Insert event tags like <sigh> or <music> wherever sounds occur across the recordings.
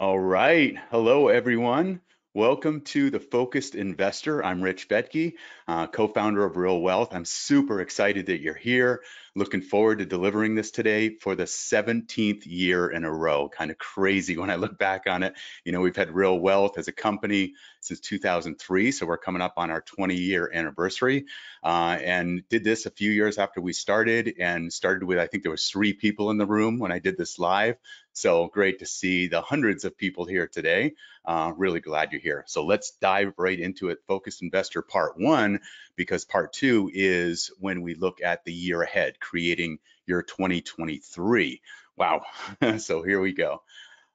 All right. Hello, everyone. Welcome to the Focused Investor. I'm Rich Fettke, uh, co-founder of Real Wealth. I'm super excited that you're here. Looking forward to delivering this today for the 17th year in a row. Kind of crazy when I look back on it. You know, we've had Real Wealth as a company since 2003, so we're coming up on our 20 year anniversary. Uh, and did this a few years after we started, and started with I think there was three people in the room when I did this live. So great to see the hundreds of people here today. Uh, really glad you're here. So let's dive right into it. Focused Investor Part One, because Part Two is when we look at the year ahead, creating your 2023. Wow. <laughs> so here we go.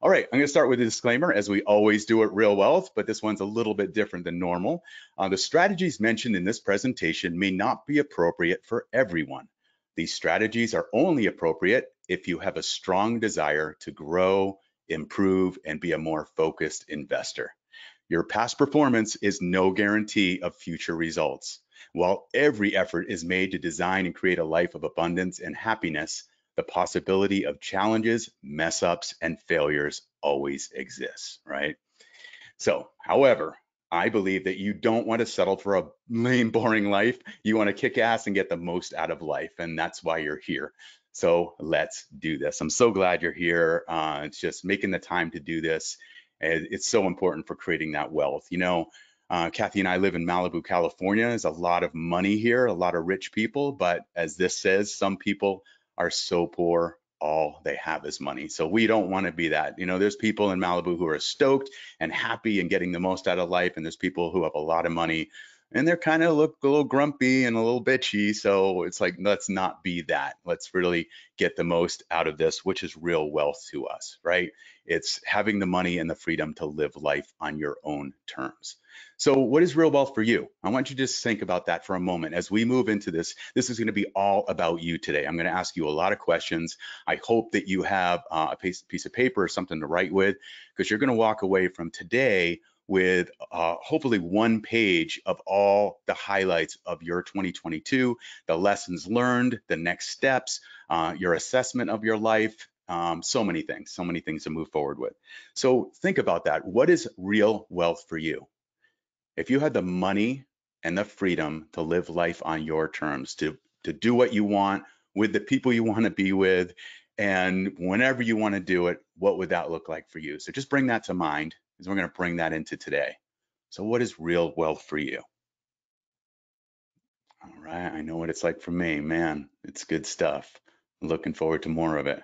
All right, I'm going to start with a disclaimer, as we always do at Real Wealth, but this one's a little bit different than normal. Uh, the strategies mentioned in this presentation may not be appropriate for everyone. These strategies are only appropriate if you have a strong desire to grow, improve, and be a more focused investor. Your past performance is no guarantee of future results. While every effort is made to design and create a life of abundance and happiness, the possibility of challenges, mess ups, and failures always exists, right? So, however, I believe that you don't want to settle for a <laughs> lame, boring life. You want to kick ass and get the most out of life. And that's why you're here. So let's do this. I'm so glad you're here. Uh, it's just making the time to do this. It's so important for creating that wealth. You know, uh, Kathy and I live in Malibu, California. There's a lot of money here, a lot of rich people, but as this says, some people are so poor all they have is money. So we don't want to be that. You know, there's people in Malibu who are stoked and happy and getting the most out of life, and there's people who have a lot of money and they're kind of look a little grumpy and a little bitchy. So it's like, let's not be that. Let's really get the most out of this, which is real wealth to us, right? It's having the money and the freedom to live life on your own terms. So what is real wealth for you? I want you to just think about that for a moment. As we move into this, this is going to be all about you today. I'm going to ask you a lot of questions. I hope that you have uh, a piece, piece of paper or something to write with, because you're going to walk away from today with uh, hopefully one page of all the highlights of your 2022, the lessons learned, the next steps, uh, your assessment of your life, um, so many things, so many things to move forward with. So think about that. What is real wealth for you? If you had the money and the freedom to live life on your terms, to, to do what you want with the people you want to be with, and whenever you want to do it, what would that look like for you? So just bring that to mind because we're going to bring that into today. So what is real wealth for you? All right, I know what it's like for me, man. It's good stuff. looking forward to more of it.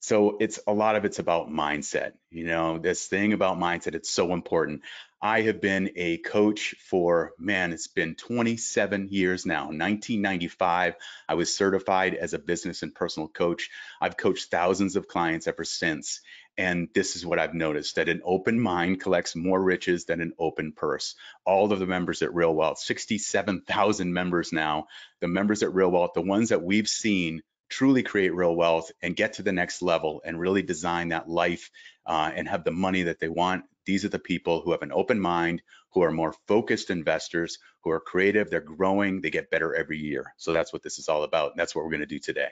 So it's a lot of it's about mindset. You know, this thing about mindset, it's so important. I have been a coach for, man, it's been 27 years now. 1995, I was certified as a business and personal coach. I've coached thousands of clients ever since. And this is what I've noticed that an open mind collects more riches than an open purse. All of the members at Real Wealth, 67,000 members now, the members at Real Wealth, the ones that we've seen truly create real wealth and get to the next level and really design that life uh, and have the money that they want. These are the people who have an open mind, who are more focused investors, who are creative, they're growing, they get better every year. So that's what this is all about. And that's what we're going to do today.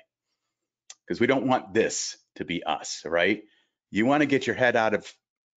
Because we don't want this to be us, right? You want to get your head out of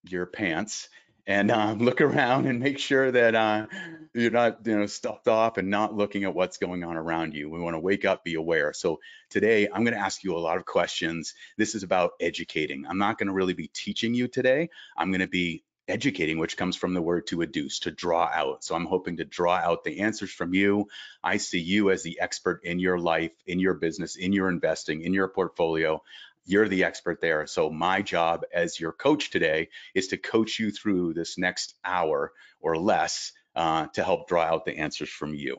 your pants and um, <laughs> look around and make sure that uh, you're not you know stuffed off and not looking at what's going on around you. We want to wake up be aware. So today i'm going to ask you a lot of questions. This is about educating. I'm not going to really be teaching you today. I'm going to be educating which comes from the word to educe to draw out. So i'm hoping to draw out the answers from you. I see you as the expert in your life in your business in your investing in your portfolio you're the expert there. So my job as your coach today is to coach you through this next hour or less uh, to help draw out the answers from you.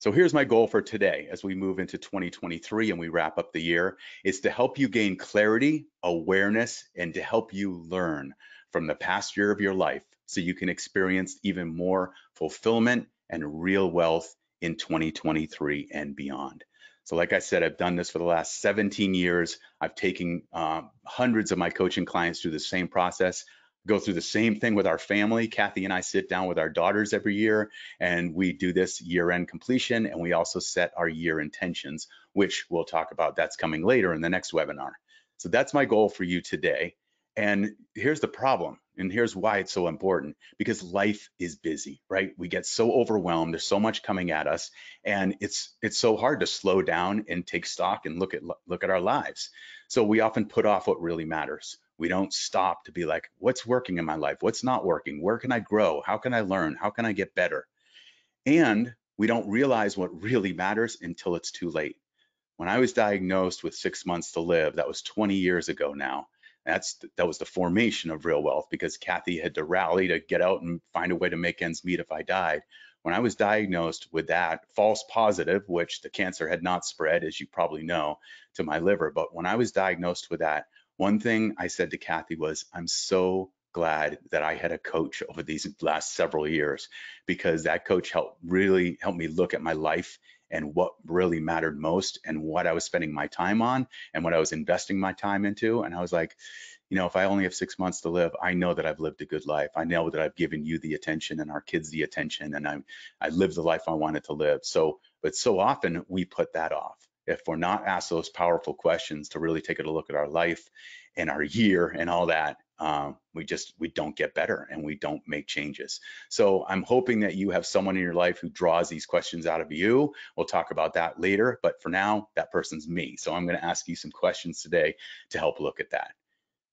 So here's my goal for today as we move into 2023 and we wrap up the year is to help you gain clarity, awareness, and to help you learn from the past year of your life so you can experience even more fulfillment and real wealth in 2023 and beyond. So like I said, I've done this for the last 17 years. I've taken uh, hundreds of my coaching clients through the same process, go through the same thing with our family. Kathy and I sit down with our daughters every year and we do this year end completion and we also set our year intentions, which we'll talk about that's coming later in the next webinar. So that's my goal for you today. And here's the problem, and here's why it's so important because life is busy, right? We get so overwhelmed, there's so much coming at us, and it's it's so hard to slow down and take stock and look at look at our lives. So we often put off what really matters. We don't stop to be like, what's working in my life? What's not working? Where can I grow? How can I learn? How can I get better? And we don't realize what really matters until it's too late. When I was diagnosed with six months to live, that was 20 years ago now that's that was the formation of real wealth because Kathy had to rally to get out and find a way to make ends meet if I died. When I was diagnosed with that false positive, which the cancer had not spread, as you probably know, to my liver, but when I was diagnosed with that, one thing I said to Kathy was, I'm so glad that I had a coach over these last several years because that coach helped really help me look at my life and what really mattered most and what I was spending my time on and what I was investing my time into. And I was like, you know, if I only have six months to live, I know that I've lived a good life. I know that I've given you the attention and our kids the attention, and I'm I lived the life I wanted to live. So, but so often we put that off. If we're not asked those powerful questions to really take a look at our life and our year and all that, um, we just we don't get better and we don't make changes. So i'm hoping that you have someone in your life who draws these questions out of you. We'll talk about that later but for now that person's me. So i'm going to ask you some questions today to help look at that.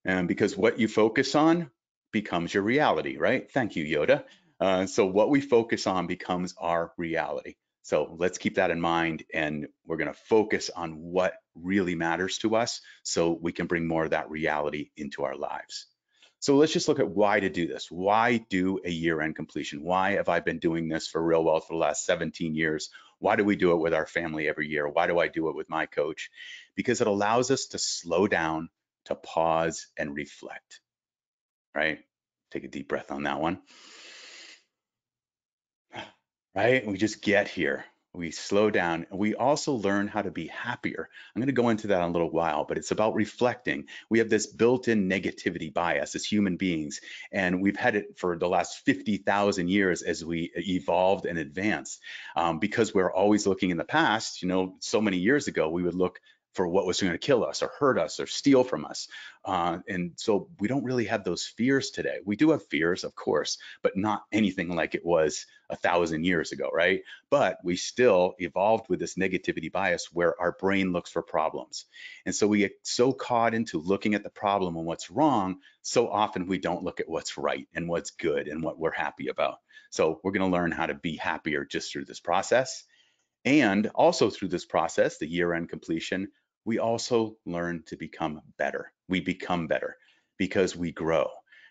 And because what you focus on becomes your reality right? Thank you yoda. Uh, so what we focus on becomes our reality. So let's keep that in mind and we're going to focus on what really matters to us so we can bring more of that reality into our lives. So let's just look at why to do this. Why do a year-end completion? Why have I been doing this for Real Wealth for the last 17 years? Why do we do it with our family every year? Why do I do it with my coach? Because it allows us to slow down, to pause and reflect, right? Take a deep breath on that one. <sighs> Right? We just get here we slow down. And we also learn how to be happier. I'm going to go into that in a little while, but it's about reflecting. We have this built-in negativity bias as human beings, and we've had it for the last 50,000 years as we evolved and advanced. Um, because we're always looking in the past, you know, so many years ago, we would look for what was going to kill us or hurt us or steal from us. Uh, and so we don't really have those fears today. We do have fears, of course, but not anything like it was a thousand years ago, right? But we still evolved with this negativity bias where our brain looks for problems. And so we get so caught into looking at the problem and what's wrong, so often we don't look at what's right and what's good and what we're happy about. So we're going to learn how to be happier just through this process. And also through this process, the year end completion, we also learn to become better. We become better because we grow.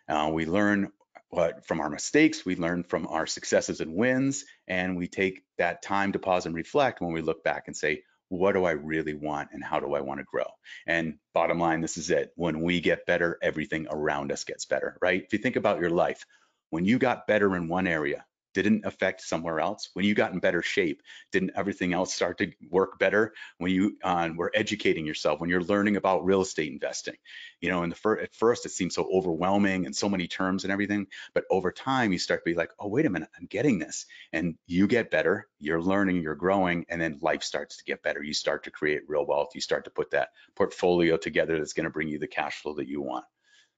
Uh, we learn what from our mistakes, we learn from our successes and wins, and we take that time to pause and reflect when we look back and say, what do I really want and how do I want to grow? And bottom line, this is it. When we get better, everything around us gets better, right? If you think about your life, when you got better in one area, didn't affect somewhere else? When you got in better shape, didn't everything else start to work better? When you uh, were educating yourself, when you're learning about real estate investing, you know, in the fir- at first it seems so overwhelming and so many terms and everything, but over time you start to be like, oh wait a minute, I'm getting this, and you get better, you're learning, you're growing, and then life starts to get better. You start to create real wealth. You start to put that portfolio together that's going to bring you the cash flow that you want.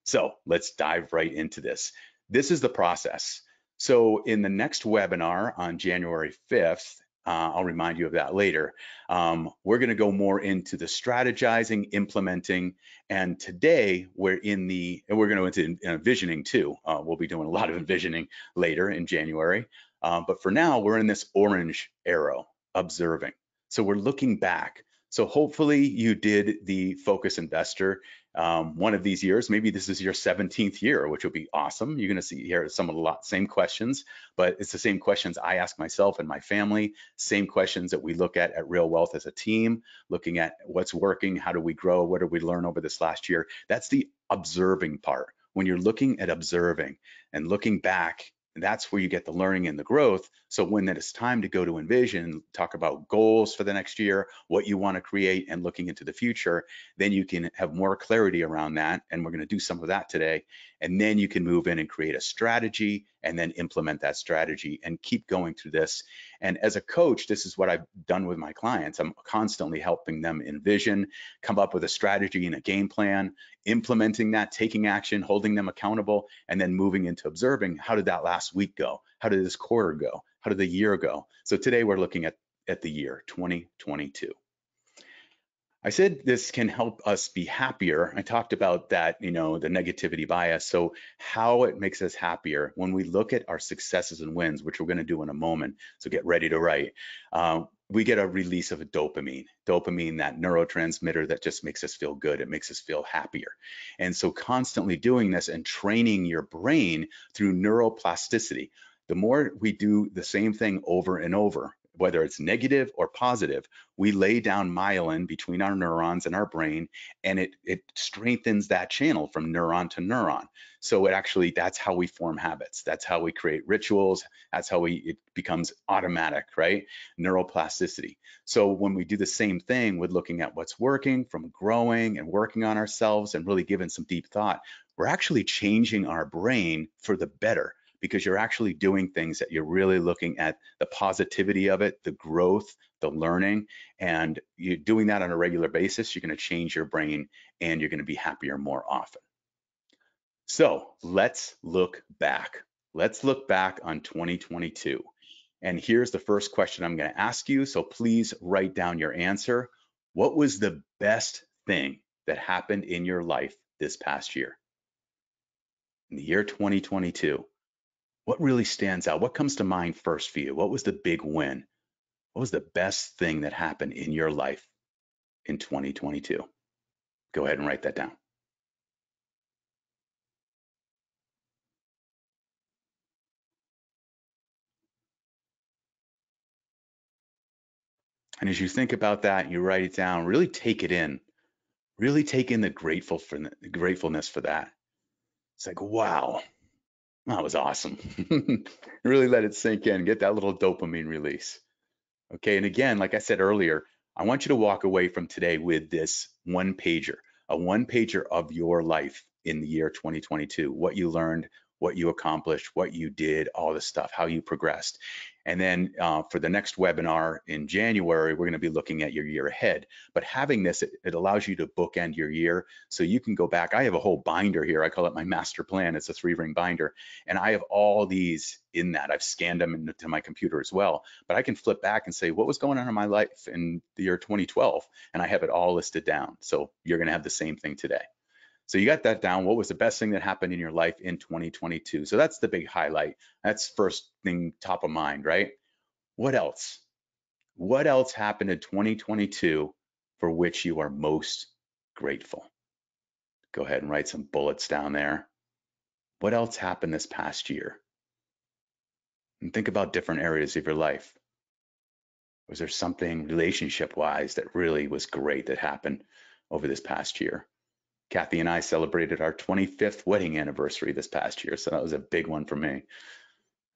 So let's dive right into this. This is the process. So in the next webinar on January 5th, uh, I'll remind you of that later. Um, we're going to go more into the strategizing, implementing, and today we're in the, and we're going to into envisioning too. Uh, we'll be doing a lot of envisioning later in January. Um, but for now, we're in this orange arrow, observing. So we're looking back. So hopefully you did the focus investor um, one of these years. Maybe this is your 17th year, which will be awesome. You're going to see here some of the lot, same questions, but it's the same questions I ask myself and my family, same questions that we look at at Real Wealth as a team, looking at what's working, how do we grow, what did we learn over this last year. That's the observing part. When you're looking at observing and looking back and that's where you get the learning and the growth. So when it is time to go to Envision, talk about goals for the next year, what you want to create and looking into the future, then you can have more clarity around that. And we're going to do some of that today. And then you can move in and create a strategy and then implement that strategy and keep going through this. And as a coach, this is what I've done with my clients. I'm constantly helping them envision, come up with a strategy and a game plan, implementing that, taking action, holding them accountable, and then moving into observing how did that last week go? How did this quarter go? How did the year go? So today we're looking at, at the year 2022. I said this can help us be happier. I talked about that, you know, the negativity bias. So how it makes us happier when we look at our successes and wins, which we're going to do in a moment. So get ready to write. Um, we get a release of dopamine, dopamine, that neurotransmitter that just makes us feel good. It makes us feel happier. And so constantly doing this and training your brain through neuroplasticity. The more we do the same thing over and over, whether it's negative or positive, we lay down myelin between our neurons and our brain, and it, it strengthens that channel from neuron to neuron. So it actually, that's how we form habits. That's how we create rituals. That's how we, it becomes automatic, right? Neuroplasticity. So when we do the same thing with looking at what's working from growing and working on ourselves and really giving some deep thought, we're actually changing our brain for the better because you're actually doing things that you're really looking at the positivity of it, the growth, the learning, and you're doing that on a regular basis, you're going to change your brain and you're going to be happier more often. So let's look back. Let's look back on 2022. And here's the first question I'm going to ask you. So please write down your answer. What was the best thing that happened in your life this past year? In the year 2022, what really stands out? What comes to mind first for you? What was the big win? What was the best thing that happened in your life in 2022? Go ahead and write that down. And as you think about that, you write it down, really take it in. Really take in the grateful for the gratefulness for that. It's like, wow, that was awesome. <laughs> really let it sink in, get that little dopamine release. Okay, and again, like I said earlier, I want you to walk away from today with this one pager, a one pager of your life in the year 2022, what you learned, what you accomplished, what you did, all the stuff, how you progressed. And then uh, for the next webinar in January, we're going to be looking at your year ahead. But having this, it, it, allows you to bookend your year. So you can go back. I have a whole binder here. I call it my master plan. It's a three ring binder. And I have all these in that. I've scanned them into my computer as well. But I can flip back and say, what was going on in my life in the year 2012? And I have it all listed down. So you're going to have the same thing today. So you got that down. What was the best thing that happened in your life in 2022? So that's the big highlight. That's first thing top of mind, right? What else? What else happened in 2022 for which you are most grateful? Go ahead and write some bullets down there. What else happened this past year? And think about different areas of your life. Was there something relationship wise that really was great that happened over this past year? Kathy and I celebrated our 25th wedding anniversary this past year, so that was a big one for me.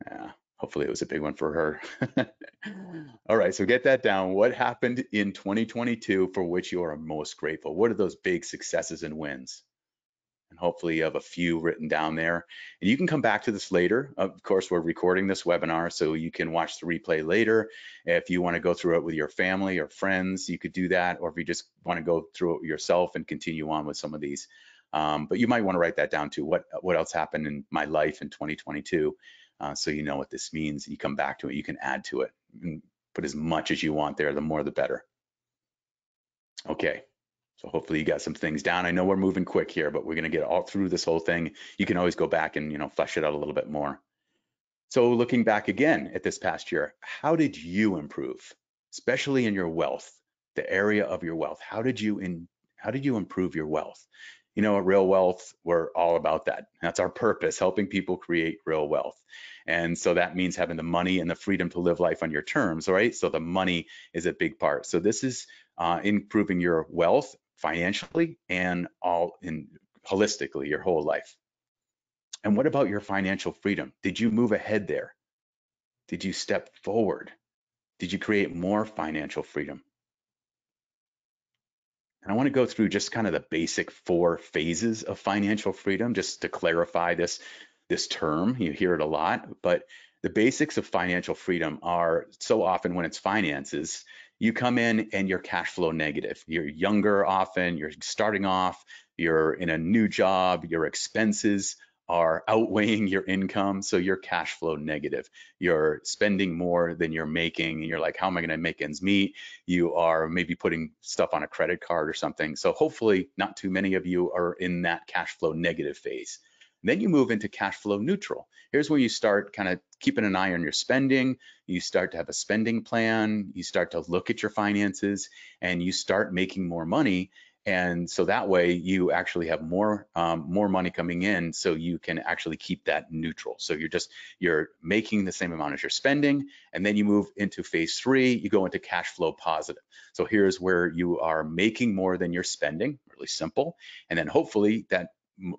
Yeah, hopefully it was a big one for her. <laughs> All right, so get that down. What happened in 2022 for which you are most grateful? What are those big successes and wins? And hopefully you have a few written down there. And you can come back to this later. Of course, we're recording this webinar, so you can watch the replay later. If you want to go through it with your family or friends, you could do that. Or if you just want to go through it yourself and continue on with some of these. Um, but you might want to write that down too. What, what else happened in my life in 2022? Uh, so you know what this means. You come back to it, you can add to it and put as much as you want there, the more the better. Okay, so hopefully you got some things down. I know we're moving quick here, but we're going to get all through this whole thing. You can always go back and, you know, flesh it out a little bit more. So looking back again at this past year, how did you improve, especially in your wealth, the area of your wealth? How did you in how did you improve your wealth? You know, at Real Wealth, we're all about that. That's our purpose, helping people create real wealth. And so that means having the money and the freedom to live life on your terms, right? So the money is a big part. So this is uh, improving your wealth financially and all in holistically your whole life. And what about your financial freedom? Did you move ahead there? Did you step forward? Did you create more financial freedom? And I want to go through just kind of the basic four phases of financial freedom just to clarify this this term, you hear it a lot, but the basics of financial freedom are so often when it's finances, you come in and you're cash flow negative. You're younger often, you're starting off, you're in a new job, your expenses are <laughs> outweighing your income, so you're cash flow negative. You're spending more than you're making, and you're like, how am I going to make ends meet? You are maybe putting stuff on a credit card or something. So hopefully, not too many of you are in that cash flow negative phase. Then you move into cash flow neutral. Here's where you start kind of keeping an eye on your spending. You start to have a spending plan. You start to look at your finances and you start making more money. And so that way you actually have more um, more money coming in so you can actually keep that neutral. So you're just you're making the same amount as you're spending and then you move into phase three, you go into cash flow positive. So here's where you are making more than you're spending, really simple. And then hopefully that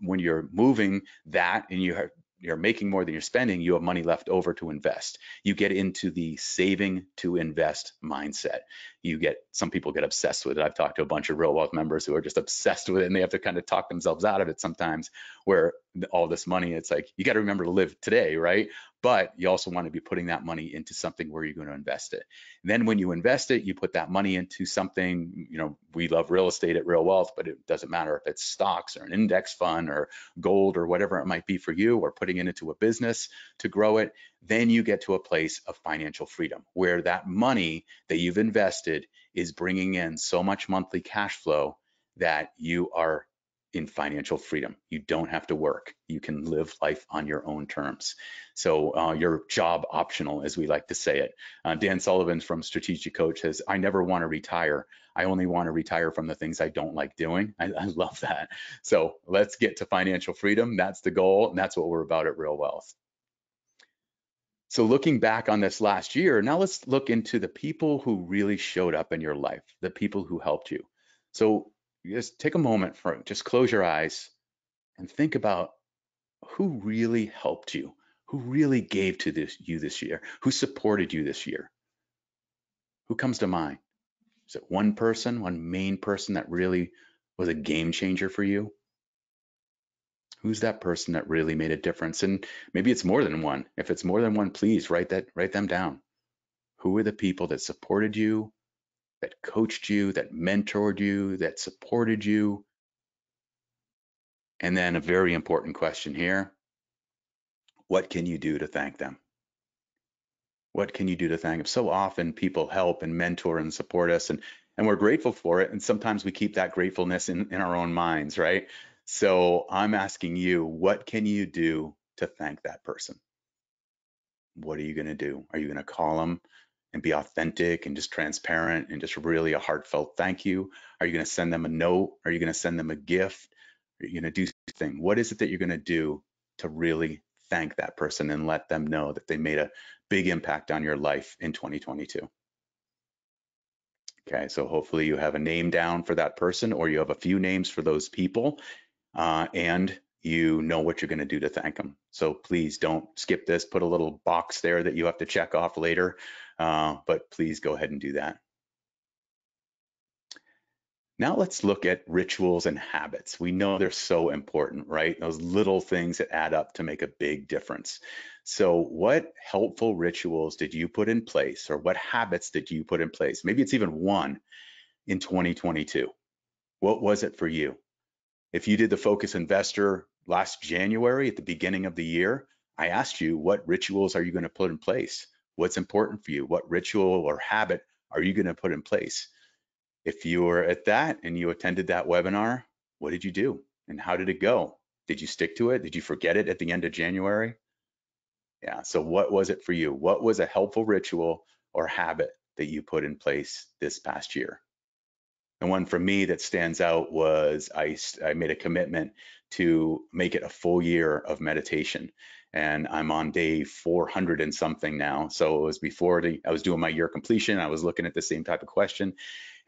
when you're moving that and you have you're making more than you're spending, you have money left over to invest. You get into the saving to invest mindset. You get some people get obsessed with it. I've talked to a bunch of real wealth members who are just obsessed with it and they have to kind of talk themselves out of it sometimes where all this money, it's like you got to remember to live today, right? But you also want to be putting that money into something where you're going to invest it. And then when you invest it, you put that money into something, you know, we love real estate at Real Wealth, but it doesn't matter if it's stocks or an index fund or gold or whatever it might be for you, or putting it into a business to grow it. Then you get to a place of financial freedom where that money that you've invested is bringing in so much monthly cash flow that you are in financial freedom. You don't have to work. You can live life on your own terms. So uh, your job optional, as we like to say it. Uh, Dan Sullivan from Strategic Coach says, I never want to retire. I only want to retire from the things I don't like doing. I, I love that. So let's get to financial freedom. That's the goal. And that's what we're about at Real Wealth. So looking back on this last year, now let's look into the people who really showed up in your life, the people who helped you. So just take a moment for just close your eyes and think about who really helped you, who really gave to this you this year, who supported you this year. Who comes to mind? Is it one person, one main person that really was a game changer for you? Who's that person that really made a difference? And maybe it's more than one. If it's more than one, please write that write them down. Who are the people that supported you, that coached you, that mentored you, that supported you. And then a very important question here what can you do to thank them? What can you do to thank them? So often people help and mentor and support us, and, and we're grateful for it. And sometimes we keep that gratefulness in, in our own minds, right? So I'm asking you, what can you do to thank that person? What are you going to do? Are you going to call them? and be authentic and just transparent and just really a heartfelt thank you? Are you going to send them a note? Are you going to send them a gift? Are you going to do something? What is it that you're going to do to really thank that person and let them know that they made a big impact on your life in 2022? Okay, so hopefully you have a name down for that person or you have a few names for those people uh, and you know what you're going to do to thank them. So please don't skip this. Put a little box there that you have to check off later uh, but please go ahead and do that. Now let's look at rituals and habits. We know they're so important, right? Those little things that add up to make a big difference. So what helpful rituals did you put in place or what habits did you put in place? Maybe it's even one in 2022. What was it for you? If you did the Focus Investor last January at the beginning of the year, I asked you what rituals are you going to put in place? What's important for you? What ritual or habit are you going to put in place? If you were at that and you attended that webinar, what did you do? And how did it go? Did you stick to it? Did you forget it at the end of January? Yeah, so what was it for you? What was a helpful ritual or habit that you put in place this past year? And one for me that stands out was I, I made a commitment to make it a full year of meditation and I'm on day 400 and something now. So it was before the, I was doing my year completion. I was looking at the same type of question,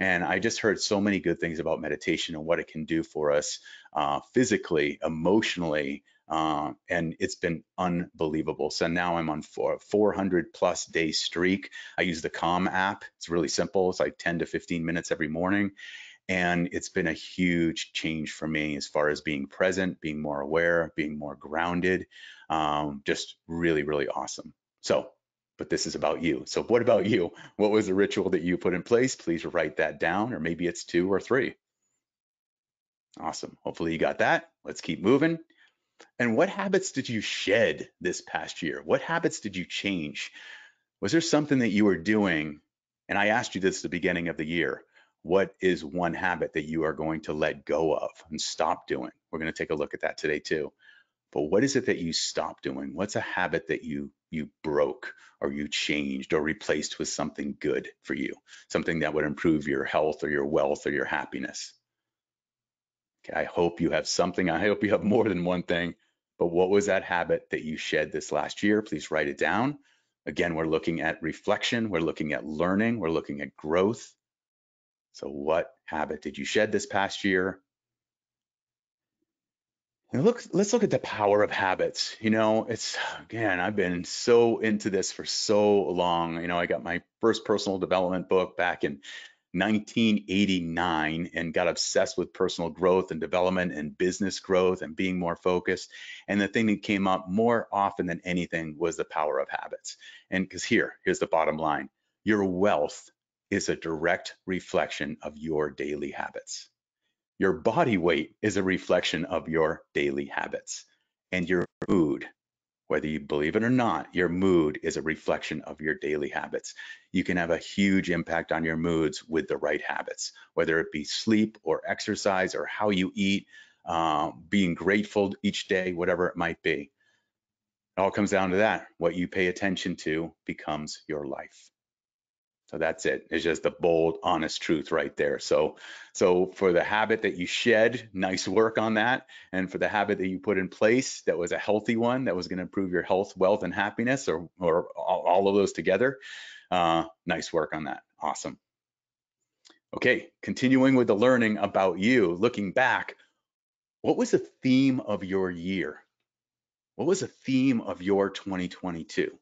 and I just heard so many good things about meditation and what it can do for us uh, physically, emotionally, uh, and it's been unbelievable. So now I'm on 400 plus day streak. I use the Calm app. It's really simple. It's like 10 to 15 minutes every morning. And it's been a huge change for me as far as being present, being more aware, being more grounded. Um, just really, really awesome. So, but this is about you. So, what about you? What was the ritual that you put in place? Please write that down, or maybe it's two or three. Awesome. Hopefully, you got that. Let's keep moving. And what habits did you shed this past year? What habits did you change? Was there something that you were doing? And I asked you this at the beginning of the year. What is one habit that you are going to let go of and stop doing? We're going to take a look at that today too. But what is it that you stopped doing? What's a habit that you you broke or you changed or replaced with something good for you? Something that would improve your health or your wealth or your happiness. I hope you have something. I hope you have more than one thing. But what was that habit that you shed this last year? Please write it down. Again, we're looking at reflection, we're looking at learning, we're looking at growth. So, what habit did you shed this past year? And look, let's look at the power of habits. You know, it's again, I've been so into this for so long. You know, I got my first personal development book back in 1989 and got obsessed with personal growth and development and business growth and being more focused. And the thing that came up more often than anything was the power of habits. And because here, here's the bottom line your wealth is a direct reflection of your daily habits. Your body weight is a reflection of your daily habits. And your mood whether you believe it or not, your mood is a reflection of your daily habits. You can have a huge impact on your moods with the right habits, whether it be sleep or exercise or how you eat, uh, being grateful each day, whatever it might be. It all comes down to that. What you pay attention to becomes your life. So that's it. It's just the bold, honest truth right there. So, so for the habit that you shed, nice work on that. And for the habit that you put in place, that was a healthy one, that was going to improve your health, wealth, and happiness, or or all of those together. Uh, nice work on that. Awesome. Okay, continuing with the learning about you, looking back, what was the theme of your year? What was the theme of your 2022?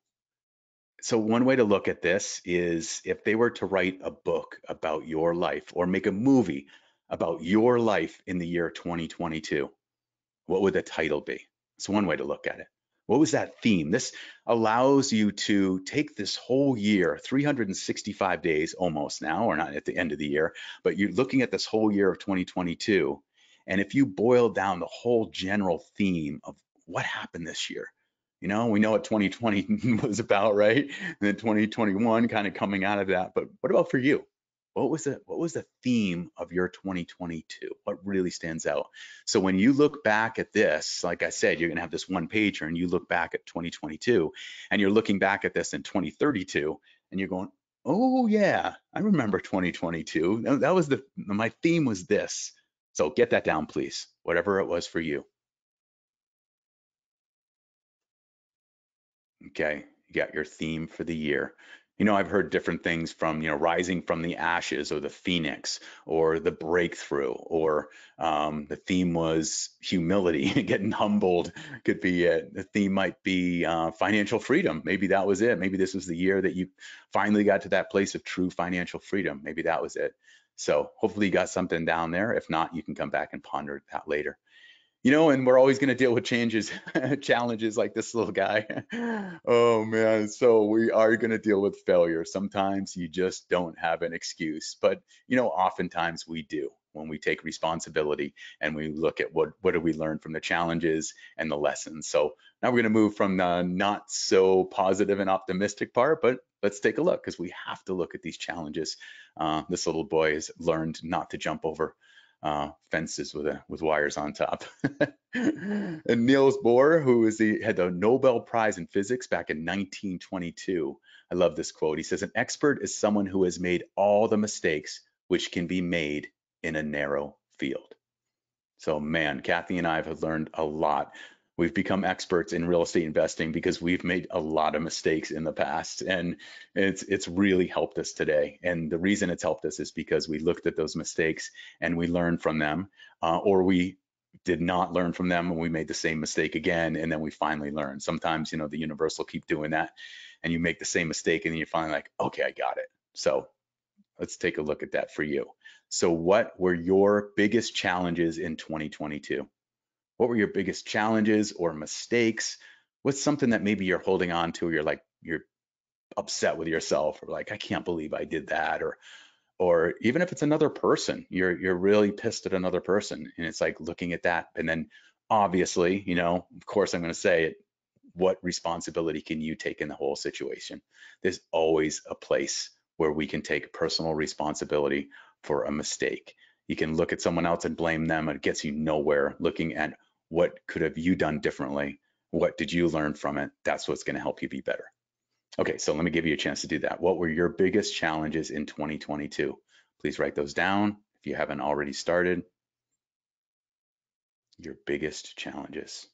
So one way to look at this is if they were to write a book about your life or make a movie about your life in the year 2022, what would the title be? It's one way to look at it. What was that theme? This allows you to take this whole year, 365 days almost now, or not at the end of the year, but you're looking at this whole year of 2022. And if you boil down the whole general theme of what happened this year, you know, we know what 2020 <laughs> was about, right? And then 2021 kind of coming out of that. But what about for you? What was the what was the theme of your 2022? What really stands out? So when you look back at this, like I said, you're gonna have this one pager and you look back at 2022 and you're looking back at this in 2032 and you're going, oh yeah, I remember 2022. That was the my theme was this. So get that down, please, whatever it was for you. Okay, you got your theme for the year. You know, I've heard different things from, you know, rising from the ashes or the phoenix or the breakthrough, or um, the theme was humility, <laughs> getting humbled could be it. The theme might be uh, financial freedom. Maybe that was it. Maybe this was the year that you finally got to that place of true financial freedom. Maybe that was it. So hopefully you got something down there. If not, you can come back and ponder that later you know, and we're always going to deal with changes, <laughs> challenges like this little guy. <laughs> oh man, so we are going to deal with failure. Sometimes you just don't have an excuse, but you know, oftentimes we do when we take responsibility and we look at what what do we learn from the challenges and the lessons. So now we're going to move from the not so positive and optimistic part, but let's take a look because we have to look at these challenges. Uh, this little boy has learned not to jump over uh, fences with a, with wires on top. <laughs> and Niels Bohr, who is the had the Nobel Prize in physics back in 1922, I love this quote. He says, "An expert is someone who has made all the mistakes which can be made in a narrow field." So, man, Kathy and I have learned a lot we've become experts in real estate investing because we've made a lot of mistakes in the past. And it's it's really helped us today. And the reason it's helped us is because we looked at those mistakes and we learned from them uh, or we did not learn from them and we made the same mistake again. And then we finally learned. Sometimes you know the universe will keep doing that and you make the same mistake and then you're finally like okay i got it. So Let's take a look at that for you. So what were your biggest challenges in 2022? What were your biggest challenges or mistakes? What's something that maybe you're holding on to, you're like, you're upset with yourself, or like, I can't believe I did that, or or even if it's another person, you're you're really pissed at another person, and it's like looking at that, and then obviously, you know, of course, I'm going to say it. What responsibility can you take in the whole situation? There's always a place where we can take personal responsibility for a mistake. You can look at someone else and blame them. It gets you nowhere. Looking at what could have you done differently? What did you learn from it? That's what's going to help you be better. Okay, so let me give you a chance to do that. What were your biggest challenges in 2022? Please write those down if you haven't already started your biggest challenges.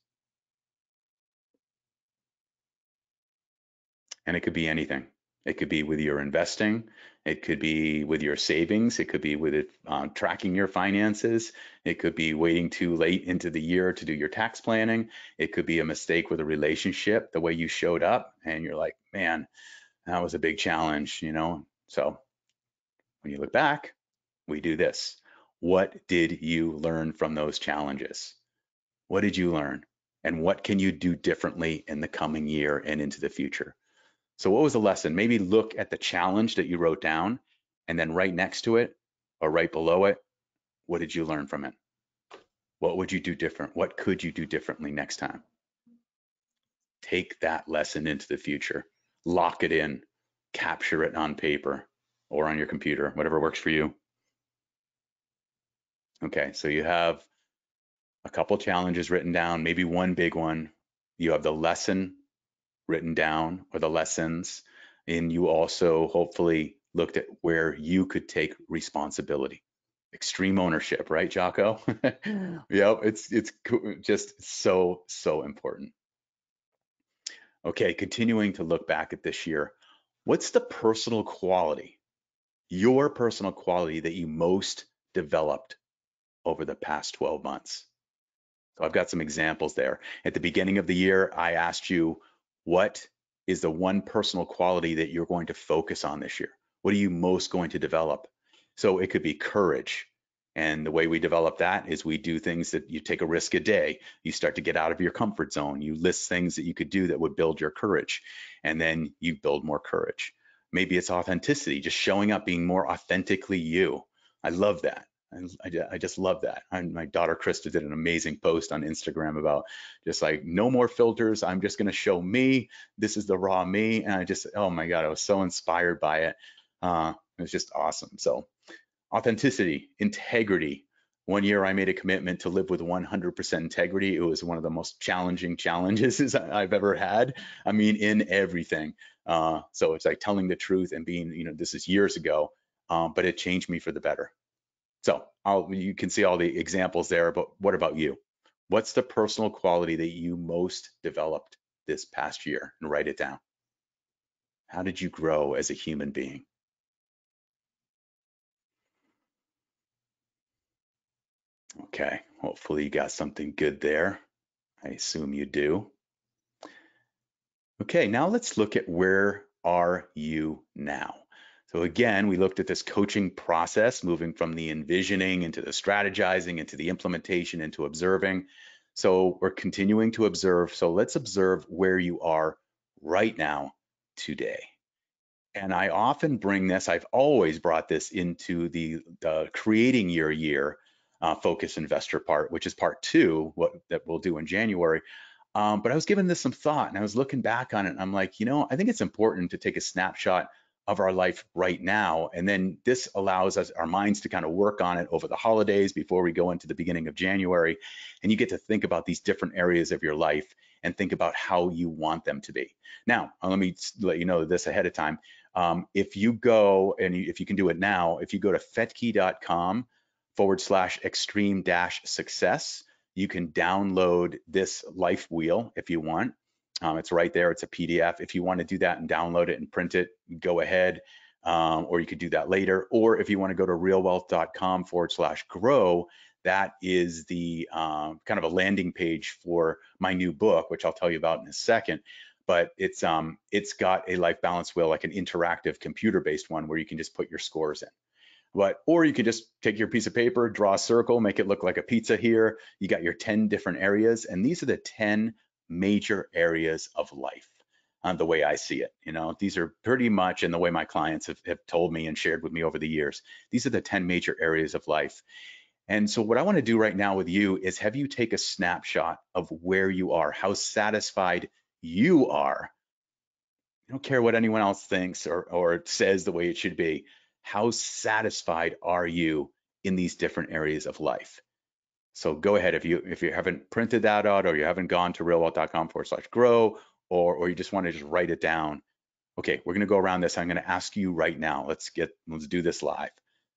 And it could be anything. It could be with your investing. It could be with your savings. It could be with it, uh, tracking your finances. It could be waiting too late into the year to do your tax planning. It could be a mistake with a relationship, the way you showed up, and you're like, man, that was a big challenge, you know? So when you look back, we do this. What did you learn from those challenges? What did you learn? And what can you do differently in the coming year and into the future? So, what was the lesson? Maybe look at the challenge that you wrote down and then right next to it or right below it, what did you learn from it? What would you do different? What could you do differently next time? Take that lesson into the future, lock it in, capture it on paper or on your computer, whatever works for you. Okay, so you have a couple challenges written down, maybe one big one. You have the lesson written down or the lessons, and you also hopefully looked at where you could take responsibility. Extreme ownership, right, Jocko? <laughs> yep, it's it's just so so important. Okay, continuing to look back at this year, what's the personal quality, your personal quality that you most developed over the past 12 months? So I've got some examples there. At the beginning of the year, I asked you, what is the one personal quality that you're going to focus on this year? What are you most going to develop? So it could be courage. And the way we develop that is we do things that you take a risk a day. You start to get out of your comfort zone. You list things that you could do that would build your courage. And then you build more courage. Maybe it's authenticity, just showing up, being more authentically you. I love that. I, I just love that. And my daughter Krista did an amazing post on Instagram about just like no more filters. I'm just going to show me. This is the raw me. And I just, oh my God, I was so inspired by it. Uh, it was just awesome. So, authenticity, integrity. One year I made a commitment to live with 100% integrity. It was one of the most challenging challenges <laughs> I've ever had. I mean, in everything. Uh, so it's like telling the truth and being, you know, this is years ago, um, but it changed me for the better. So I'll, you can see all the examples there, but what about you? What's the personal quality that you most developed this past year? And write it down. How did you grow as a human being? Okay, hopefully you got something good there. I assume you do. Okay, now let's look at where are you now? So again, we looked at this coaching process, moving from the envisioning into the strategizing, into the implementation, into observing. So we're continuing to observe. So let's observe where you are right now today. And I often bring this, I've always brought this into the, creating your year uh, focus investor part, which is part two, what that we'll do in January. Um, but I was giving this some thought and I was looking back on it. I'm like, you know, I think it's important to take a snapshot of our life right now. And then this allows us our minds to kind of work on it over the holidays before we go into the beginning of January. And you get to think about these different areas of your life and think about how you want them to be. Now, uh, let me let you know this ahead of time. Um, if you go and you, if you can do it now, if you go to fettke.com forward slash extreme dash success, you can download this life wheel if you want. Um, it's right there. It's a PDF. If you want to do that and download it and print it, go ahead. Um, or you could do that later. Or if you want to go to realwealth.com forward slash grow, that is the um, kind of a landing page for my new book, which I'll tell you about in a second. but it's um it's got a life balance wheel like an interactive computer based one where you can just put your scores in. But or you can just take your piece of paper, draw a circle, make it look like a pizza here. You got your 10 different areas, and these are the 10 major areas of life. on the way I see it, you know, these are pretty much, in the way my clients have, have told me and shared with me over the years, these are the 10 major areas of life. And so what I want to do right now with you is have you take a snapshot of where you are, how satisfied you are. I don't care what anyone else thinks or, or says the way it should be. How satisfied are you in these different areas of life? So go ahead if you if you haven't printed that out or you haven't gone to realwealth.com forward slash grow or or you just want to just write it down. Okay, we're gonna go around this. I'm gonna ask you right now. Let's get let's do this live.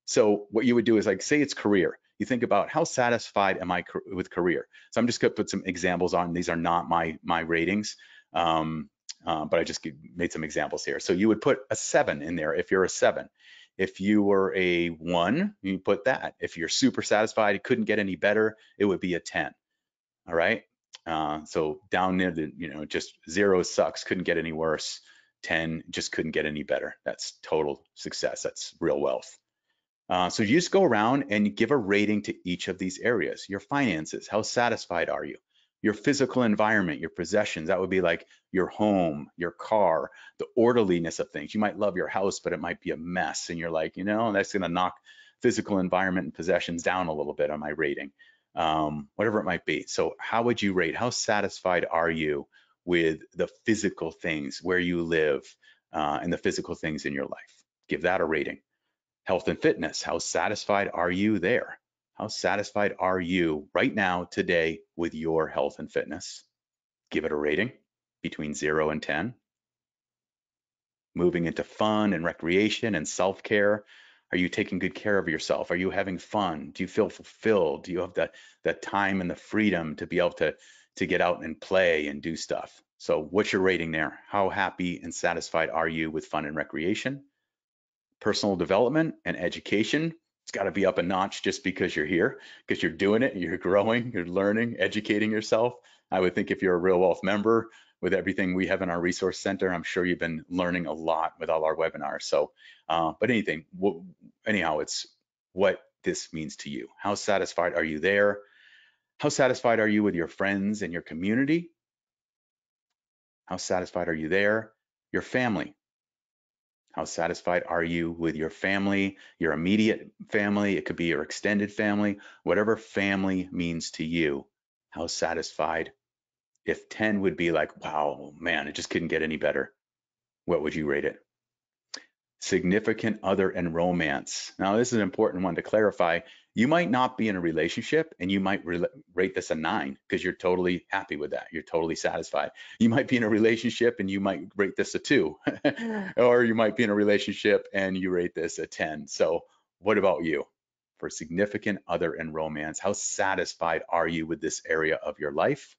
So what you would do is like say it's career. You think about how satisfied am I with career. So I'm just gonna put some examples on. These are not my my ratings, um, uh, but I just made some examples here. So you would put a seven in there if you're a seven. If you were a one, you put that. If you're super satisfied, it couldn't get any better, it would be a 10. All right. Uh, so down near the, you know, just zero sucks, couldn't get any worse. 10 just couldn't get any better. That's total success. That's real wealth. Uh, so you just go around and give a rating to each of these areas. Your finances, how satisfied are you? Your physical environment, your possessions. That would be like your home, your car, the orderliness of things. You might love your house, but it might be a mess. And you're like, you know, that's going to knock physical environment and possessions down a little bit on my rating, um, whatever it might be. So, how would you rate? How satisfied are you with the physical things where you live uh, and the physical things in your life? Give that a rating. Health and fitness. How satisfied are you there? How satisfied are you right now, today, with your health and fitness? Give it a rating between zero and 10. Moving into fun and recreation and self care. Are you taking good care of yourself? Are you having fun? Do you feel fulfilled? Do you have that, that time and the freedom to be able to, to get out and play and do stuff? So, what's your rating there? How happy and satisfied are you with fun and recreation? Personal development and education it's got to be up a notch just because you're here, because you're doing it, you're growing, you're learning, educating yourself. I would think if you're a Real Wealth member with everything we have in our resource center, I'm sure you've been learning a lot with all our webinars. So, uh, but anything, anyhow, it's what this means to you. How satisfied are you there? How satisfied are you with your friends and your community? How satisfied are you there? Your family. How satisfied are you with your family, your immediate family? It could be your extended family, whatever family means to you. How satisfied? If 10 would be like, wow, man, it just couldn't get any better, what would you rate it? significant other and romance. Now, this is an important one to clarify. You might not be in a relationship and you might re- rate this a nine because you're totally happy with that. You're totally satisfied. You might be in a relationship and you might rate this a two, mm. <laughs> or you might be in a relationship and you rate this a 10. So, what about you? For significant other and romance, how satisfied are you with this area of your life?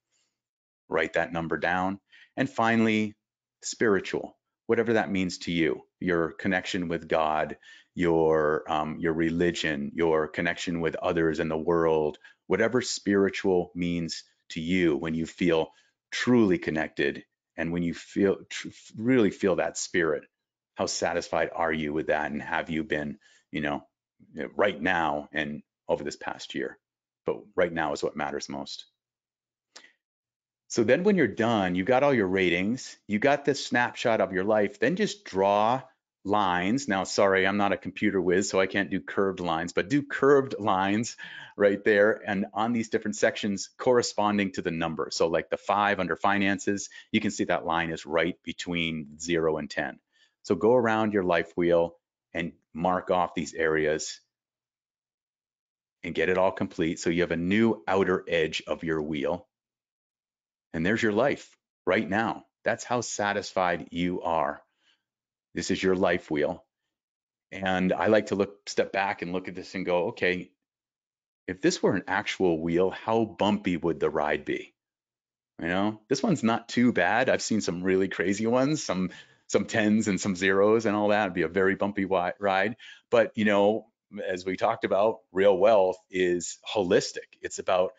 Write that number down. And finally, spiritual whatever that means to you, your connection with God, your um, your religion, your connection with others in the world, whatever spiritual means to you when you feel truly connected and when you feel tr- really feel that spirit. How satisfied are you with that, and have you been, you know, right now and over this past year? But right now is what matters most. So then when you're done, you got all your ratings, you got this snapshot of your life, then just draw lines. Now, sorry, I'm not a computer whiz, so I can't do curved lines, but do curved lines right there and on these different sections corresponding to the number. So like the five under finances, you can see that line is right between zero and 10. So go around your life wheel and mark off these areas and get it all complete. So you have a new outer edge of your wheel and there's your life right now. That's how satisfied you are. This is your life wheel. And I like to look, step back and look at this and go, okay, if this were an actual wheel, how bumpy would the ride be? You know, this one's not too bad. I've seen some really crazy ones, some some tens and some zeros and all that. It'd be a very bumpy ride. But you know, as we talked about, real wealth is holistic. It's about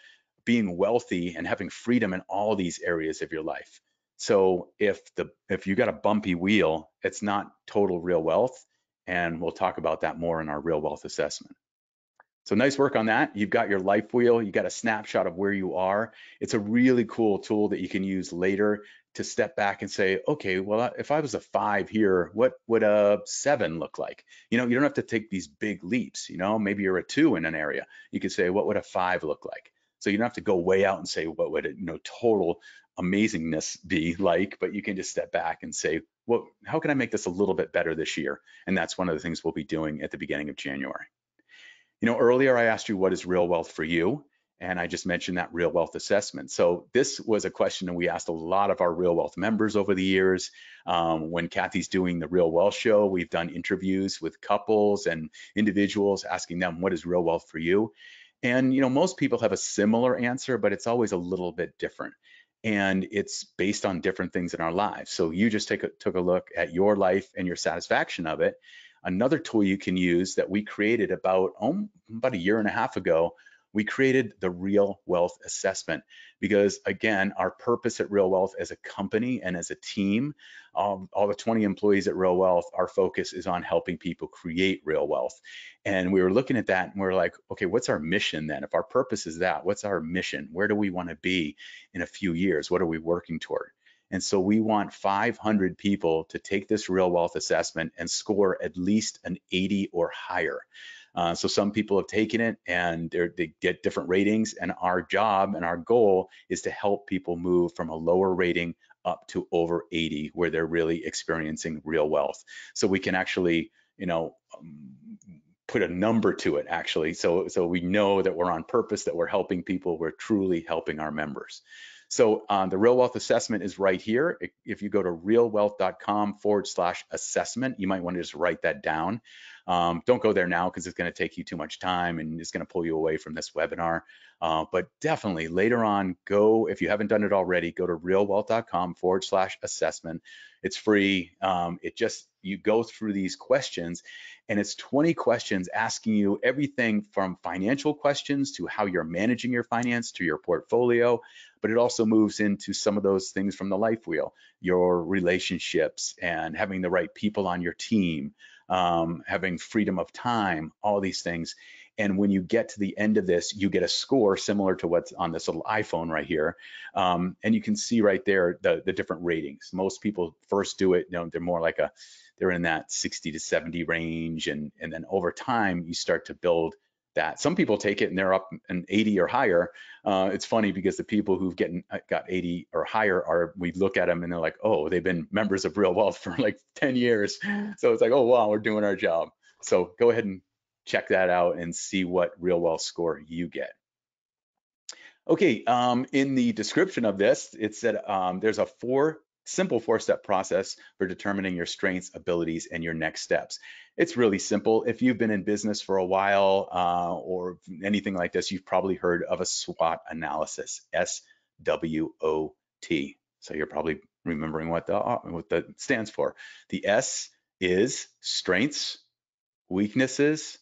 being wealthy and having freedom in all these areas of your life. So if the if you got a bumpy wheel, it's not total real wealth, and we'll talk about that more in our real wealth assessment. So nice work on that. You've got your life wheel, you got a snapshot of where you are. It's a really cool tool that you can use later to step back and say, okay, well, if I was a five here, what would a seven look like? You know, you don't have to take these big leaps, you know, maybe you're a two in an area. You could say, what would a five look like? So you don't have to go way out and say, what would it, you know, total amazingness be like, but you can just step back and say, well, how can I make this a little bit better this year? And that's one of the things we'll be doing at the beginning of January. You know, earlier I asked you what is real wealth for you? And I just mentioned that real wealth assessment. So this was a question that we asked a lot of our real wealth members over the years. Um, when Kathy's doing the real wealth show, we've done interviews with couples and individuals asking them, what is real wealth for you? And, you know, most people have a similar answer, but it's always a little bit different. And it's based on different things in our lives. So you just take a, took a look at your life and your satisfaction of it Another tool you can use that we created about, um, about a year and a half ago, we created the Real Wealth Assessment because, again, our purpose at Real Wealth as a company and as a team, um, all the 20 employees at Real Wealth, our focus is on helping people create real wealth. And we were looking at that and we are like, okay, what's our mission then? If our purpose is that, what's our mission? Where do we want to be in a few years? What are we working toward? And so we want 500 people to take this real wealth assessment and score at least an 80 or higher. Uh, so some people have taken it and they get different ratings. And our job and our goal is to help people move from a lower rating up to over 80, where they're really experiencing real wealth. So we can actually, you know, um, put a number to it actually. So so we know that we're on purpose, that we're helping people, we're truly helping our members. So um, the real wealth assessment is right here. If you go to realwealth.com forward slash assessment, you might want to just write that down. Um, don't go there now because it's going to take you too much time and it's going to pull you away from this webinar. Uh, but definitely later on, go, if you haven't done it already, go to realwealth.com forward slash assessment. It's free. Um, it just, you go through these questions and it's 20 questions asking you everything from financial questions to how you're managing your finance to your portfolio, but it also moves into some of those things from the life wheel, your relationships and having the right people on your team, um, having freedom of time, all these things. And when you get to the end of this, you get a score similar to what's on this little iPhone right here. Um, and you can see right there the, the different ratings. Most people first do it, you know, they're more like a, they're in that 60 to 70 range. And, and then over time, you start to build that. Some people take it and they're up an 80 or higher. Uh, it's funny because the people who've getting uh, got 80 or higher are we look at them and they're like, oh, they've been members of Real Wealth <laughs> for like 10 years. So it's like, oh wow, we're doing our job. So go ahead and check that out and see what Real Wealth score you get. Okay, um, in the description of this, it said um, there's a four simple four-step process for determining your strengths, abilities, and your next steps. It's really simple. If you've been in business for a while uh, or anything like this, you've probably heard of a SWOT analysis, S-W-O-T. So you're probably remembering what the what that stands for. The S is strengths, weaknesses,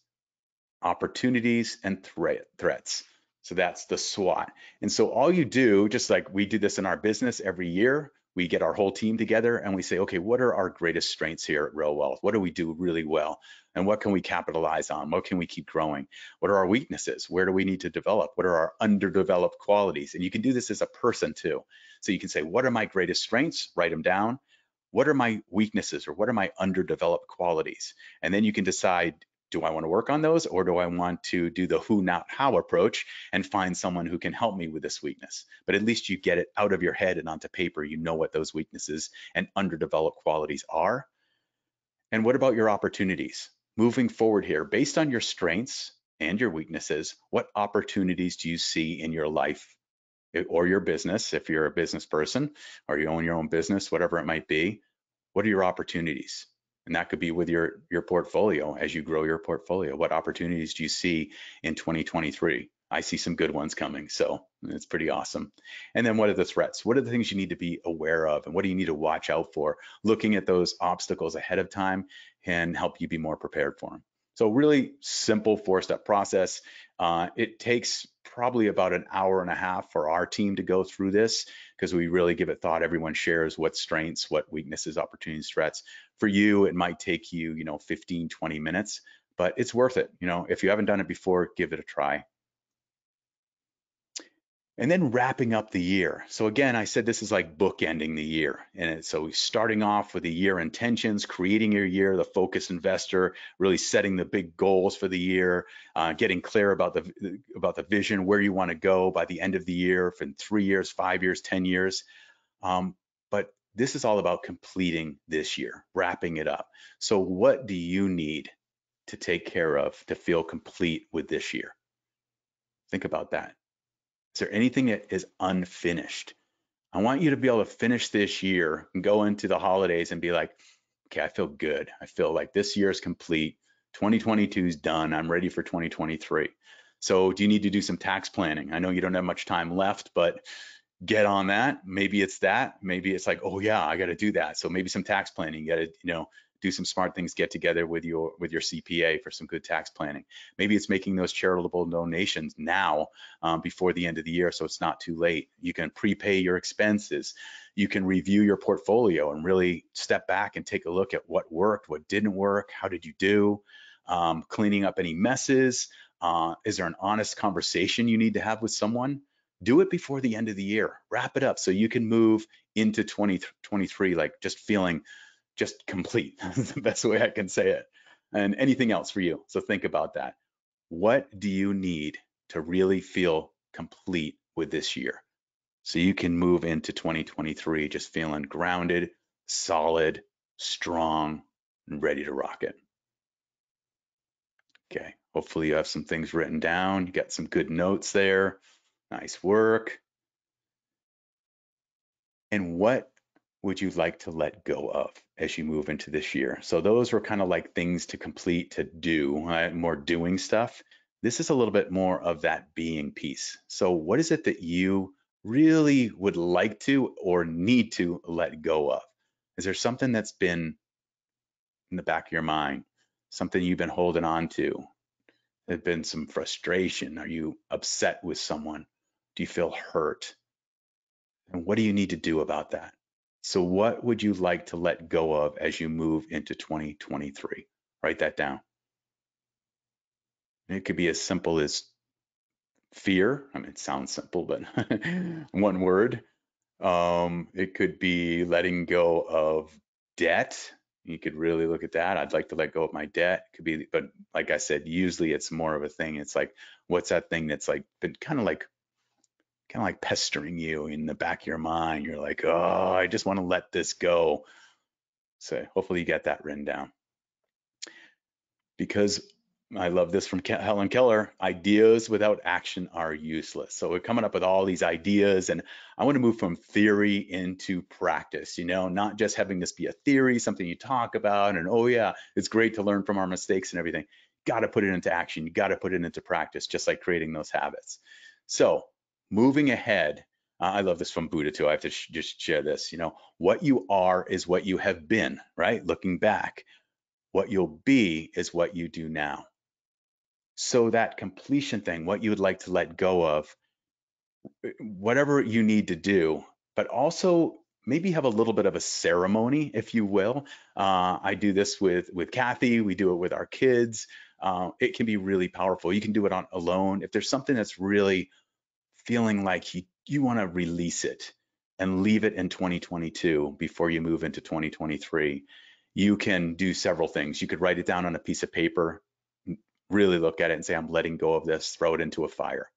opportunities, and threat, threats. So that's the SWOT. And so all you do, just like we do this in our business every year, we get our whole team together and we say, okay, what are our greatest strengths here at Real Wealth? What do we do really well? And what can we capitalize on? What can we keep growing? What are our weaknesses? Where do we need to develop? What are our underdeveloped qualities? And you can do this as a person too. So you can say, what are my greatest strengths? Write them down. What are my weaknesses or what are my underdeveloped qualities? And then you can decide, do I want to work on those or do I want to do the who, not how approach and find someone who can help me with this weakness? But at least you get it out of your head and onto paper. You know what those weaknesses and underdeveloped qualities are. And what about your opportunities? Moving forward here, based on your strengths and your weaknesses, what opportunities do you see in your life eh, or your business, if you're a business person or you own your own business, whatever it might be? What are your opportunities? And that could be with your your portfolio as you grow your portfolio. What opportunities do you see in 2023 i see some good ones coming so it's pretty awesome. And then what are the threats? What are the things you need to be aware of and what do you need to watch out for looking at those obstacles ahead of time can help you be more prepared for them so really simple four step process. Uh, it takes probably about an hour and a half for our team to go through this because we really give it thought. Everyone shares what strengths, what weaknesses, opportunities, threats. For you, it might take you, you know, 15, 20 minutes, but it's worth it. You know, if you haven't done it before, give it a try. And then wrapping up the year. So again, I said this is like bookending the year. And so starting off with the year intentions, creating your year, the focus investor, really setting the big goals for the year, uh, getting clear about the about the vision, where you want to go by the end of the year, in three years, five years, ten years. Um, but this is all about completing this year, wrapping it up. So what do you need to take care of to feel complete with this year? Think about that. Is there anything that is unfinished? I want you to be able to finish this year and go into the holidays and be like, okay, I feel good. I feel like this year is complete. 2022 is done. I'm ready for 2023. So, do you need to do some tax planning? I know you don't have much time left, but get on that. Maybe it's that. Maybe it's like, oh yeah, I got to do that. So maybe some tax planning. You got to, you know, do some smart things, get together with your with your CPA for some good tax planning. Maybe it's making those charitable donations now um, before the end of the year, so it's not too late. You can prepay your expenses. You can review your portfolio and really step back and take a look at what worked, what didn't work, how did you do, um, cleaning up any messes. Uh, is there an honest conversation you need to have with someone? do it before the end of the year wrap it up so you can move into 2023 like just feeling just complete. <laughs> That's the best way I can say it. And anything else for you. So think about that. What do you need to really feel complete with this year? So you can move into 2023 just feeling grounded, solid, strong, and ready to rock it. Okay, hopefully you have some things written down. You got some good notes there. Nice work. And what would you like to let go of as you move into this year? So those were kind of like things to complete, to do, uh, more doing stuff. This is a little bit more of that being piece. So what is it that you really would like to or need to let go of? Is there something that's been in the back of your mind, something you've been holding on to? There's been some frustration. Are you upset with someone? Do you feel hurt? And what do you need to do about that? So what would you like to let go of as you move into 2023? Write that down. It could be as simple as fear. I mean, it sounds simple, but <laughs> one word. Um, it could be letting go of debt. You could really look at that. I'd like to let go of my debt. It could be, but like I said, usually it's more of a thing. It's like, what's that thing that's like been kind of like kind of like pestering you in the back of your mind. You're like, oh, I just want to let this go. So hopefully you get that written down. Because I love this from Helen Keller ideas without action are useless. So we're coming up with all these ideas, and I want to move from theory into practice, you know, not just having this be a theory, something you talk about, and oh, yeah, it's great to learn from our mistakes and everything. Got to put it into action. You got to put it into practice, just like creating those habits. So moving ahead, uh, I love this from Buddha too. I have to sh just share this. You know, what you are is what you have been, right? Looking back, what you'll be is what you do now. So that completion thing, what you would like to let go of, whatever you need to do, but also maybe have a little bit of a ceremony, if you will. Uh, I do this with with Kathy. We do it with our kids. Uh, it can be really powerful. You can do it on alone. If there's something that's really feeling like you, you want to release it and leave it in 2022 before you move into 2023, you can do several things. You could write it down on a piece of paper, really look at it and say, I'm letting go of this, throw it into a fire.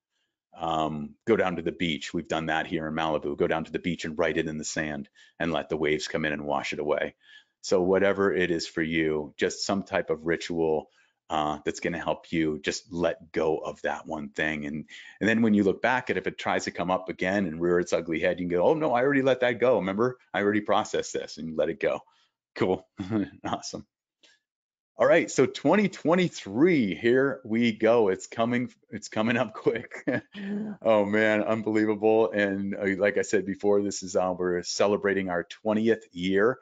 Um, go down to the beach. We've done that here in Malibu. Go down to the beach and write it in the sand and let the waves come in and wash it away. So, whatever it is for you, just some type of ritual uh, that's going to help you just let go of that one thing. And and then when you look back at if it tries to come up again and rear its ugly head, you can go, oh no, I already let that go. Remember, I already processed this and let it go. Cool, <laughs> awesome. All right, so 2023, here we go. It's coming, it's coming up <laughs> quick. oh man, unbelievable. And uh, like I said before, this is uh, we're celebrating our 20th year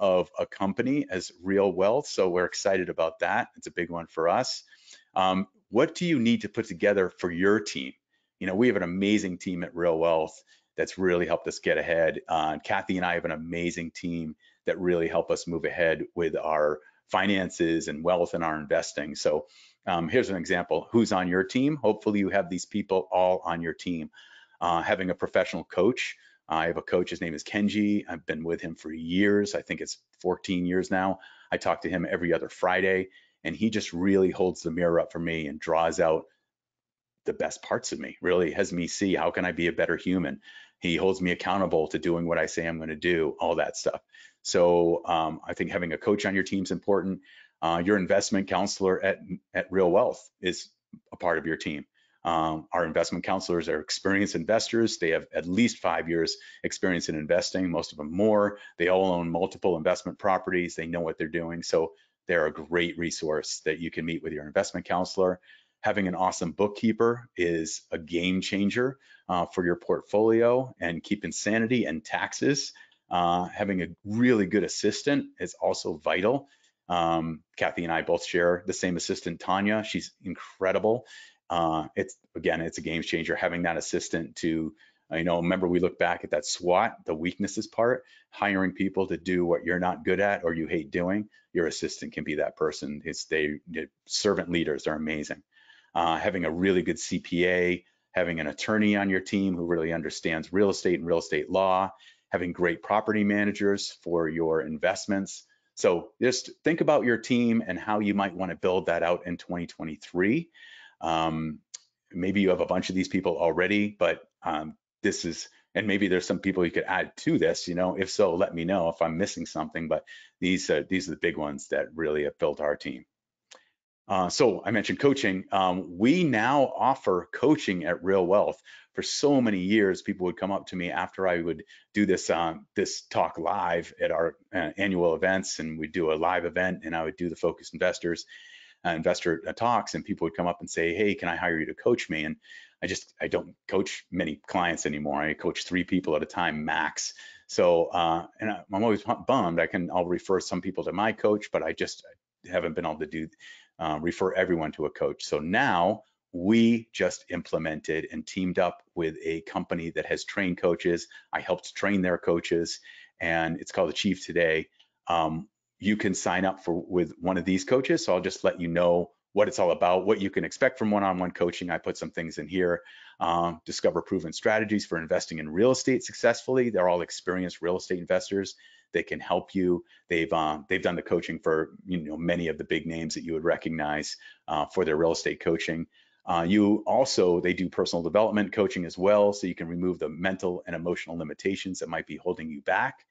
of a company as real wealth. So we're excited about that. It's a big one for us. Um, what do you need to put together for your team? you know, we have an amazing team at Real Wealth that's really helped us get ahead. Uh, Kathy and I have an amazing team that really help us move ahead with our finances and wealth and our investing. So um, here's an example. Who's on your team? Hopefully you have these people all on your team. Uh, having a professional coach. I have a coach, his name is Kenji. I've been with him for years. I think it's 14 years now. I talk to him every other Friday, and he just really holds the mirror up for me and draws out the best parts of me, really has me see how can I be a better human. He holds me accountable to doing what I say I'm going to do, all that stuff. So um, I think having a coach on your team is important. Uh, your investment counselor at, at Real Wealth is a part of your team. Um, our investment counselors are experienced investors. They have at least five years experience in investing, most of them more. They all own multiple investment properties. They know what they're doing. So they're a great resource that you can meet with your investment counselor. Having an awesome bookkeeper is a game changer uh, for your portfolio and keeping sanity and taxes. Uh, having a really good assistant is also vital. Um, Kathy and I both share the same assistant, Tanya. She's incredible. Uh, it's again, it's a game changer having that assistant to, uh, you know, remember we look back at that SWOT, the weaknesses part, hiring people to do what you're not good at or you hate doing. Your assistant can be that person. It's they, servant leaders are amazing uh, having a really good CPA, having an attorney on your team who really understands real estate and real estate law, having great property managers for your investments. So just think about your team and how you might want to build that out in 2023. Um, maybe you have a bunch of these people already, but um, this is, and maybe there's some people you could add to this, you know, if so, let me know if I'm missing something, but these, uh, these are the big ones that really have built our team. Uh, so I mentioned coaching. Um, we now offer coaching at Real Wealth. For so many years, people would come up to me after I would do this uh, this talk live at our uh, annual events, and we'd do a live event, and I would do the Focus investors, uh, investor uh, talks, and people would come up and say, "Hey, can I hire you to coach me?" And I just I don't coach many clients anymore. I coach three people at a time max. So uh, and I'm always bummed. I can I'll refer some people to my coach, but I just haven't been able to do um, refer everyone to a coach. So now we just implemented and teamed up with a company that has trained coaches. I helped train their coaches, and it's called Achieve Today. Um, you can sign up for with one of these coaches. So I'll just let you know what it's all about, what you can expect from one-on-one coaching. I put some things in here. Um, discover proven strategies for investing in real estate successfully. They're all experienced real estate investors. They can help you. They've um, they've done the coaching for you know many of the big names that you would recognize uh, for their real estate coaching. Uh, you also they do personal development coaching as well, so you can remove the mental and emotional limitations that might be holding you back.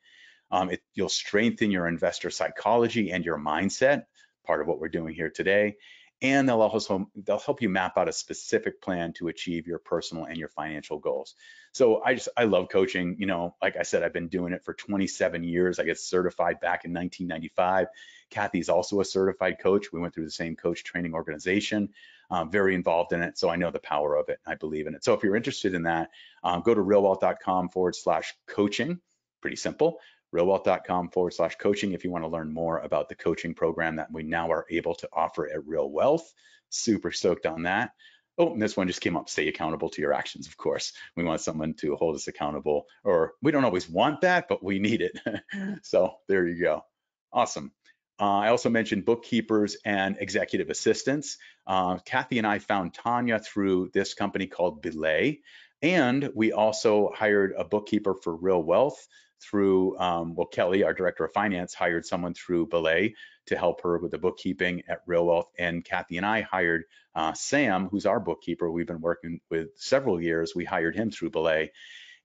Um, it, you'll strengthen your investor psychology and your mindset. Part of what we're doing here today, and they'll also they'll help you map out a specific plan to achieve your personal and your financial goals. So I just I love coaching. You know, like I said, I've been doing it for 27 years. I get certified back in 1995. Kathy's also a certified coach. We went through the same coach training organization. Uh, very involved in it, so I know the power of it. I believe in it. So if you're interested in that, um, go to realwealth.com forward slash coaching. Pretty simple realwealth.com forward slash coaching if you want to learn more about the coaching program that we now are able to offer at Real Wealth. Super stoked on that. Oh, and this one just came up. Stay accountable to your actions, of course. We want someone to hold us accountable, or we don't always want that, but we need it. <laughs> so there you go. Awesome. Uh, I also mentioned bookkeepers and executive assistants. Uh, Kathy and I found Tanya through this company called Belay, and we also hired a bookkeeper for Real Wealth through, um, well, Kelly, our director of finance, hired someone through Belay to help her with the bookkeeping at Real Wealth. And Kathy and I hired uh, Sam, who's our bookkeeper. We've been working with several years. We hired him through Belay.